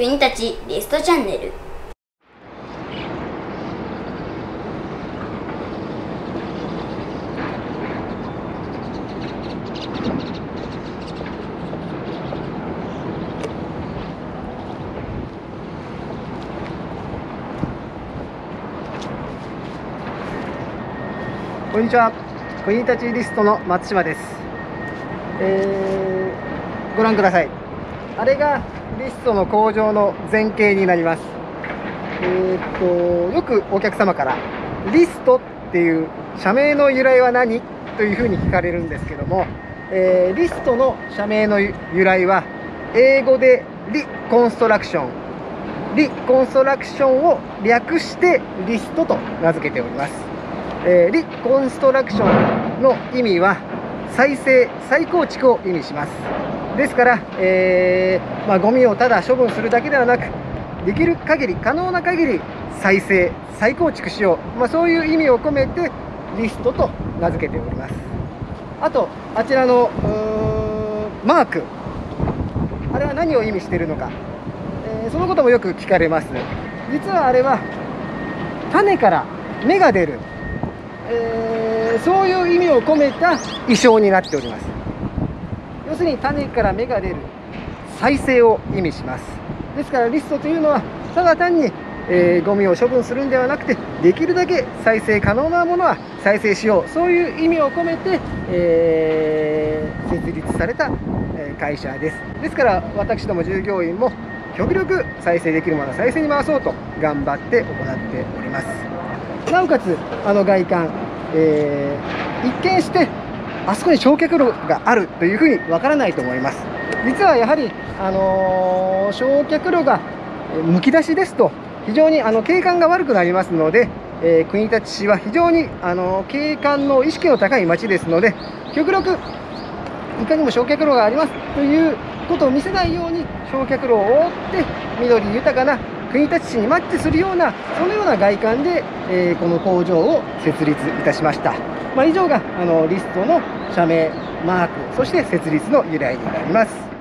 国立リストチャンネル。こんにちは。国立リストの松島です、えーご覧ください。あれがリストの工場の前景になります。えーっとよくお客様からリストっていう社名の由来は何というふうに聞かれるんですけども、えーリストの社名の由来は英語でリコンストラクション。リコンストラクションを略してリストと名付けております。えーリコンストラクションの意味は再生再構築を意味します。ですから、えーまあ、ゴミをただ処分するだけではなくできる限り可能な限り再生再構築しよう、まあ、そういう意味を込めてリストと名付けております。あとあちらのマーク。あれは何を意味しているのか、えーそのこともよく聞かれます。実はあれは種から芽が出る。えーそういう意味を込めた意匠になっております。要するに種から芽が出る。再生を意味します。ですからリストというのはただ単に、えーゴミを処分するんではなくてできるだけ再生可能なものは再生しよう。そういう意味を込めて、えー設立された、会社です。ですから私ども従業員も極力再生できるものは再生に回そうと頑張って行っております。なおかつあの外観、えー一見してあそこに焼却炉があるというふうにわからないと思います。実はやはり、あのー焼却炉がむき出しですと非常にあの景観が悪くなりますので、えー国立市は非常に、あの景観の意識の高い町ですので極力いかにも焼却炉がありますということを見せないように焼却炉を覆って緑豊かな国立市にマッチするようなそのような外観で、えーこの工場を設立いたしました、まあ、以上があのリストの社名マークそして設立の由来になります。